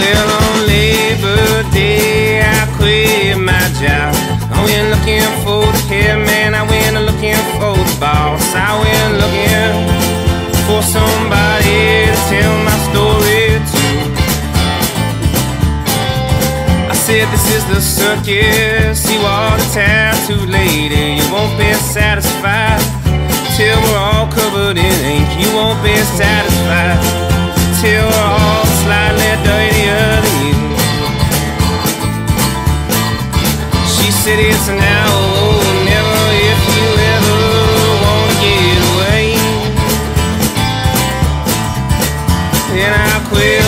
Well, on Labor Day, I quit my job. I went looking for the man. I went looking for the boss. I went looking for somebody to tell my story to. I said, This is the circus, you are the tattoo lady. You won't be satisfied till we're all covered in ink. You won't be satisfied. He said it's an hour old never if you ever want to get away. Then I quit.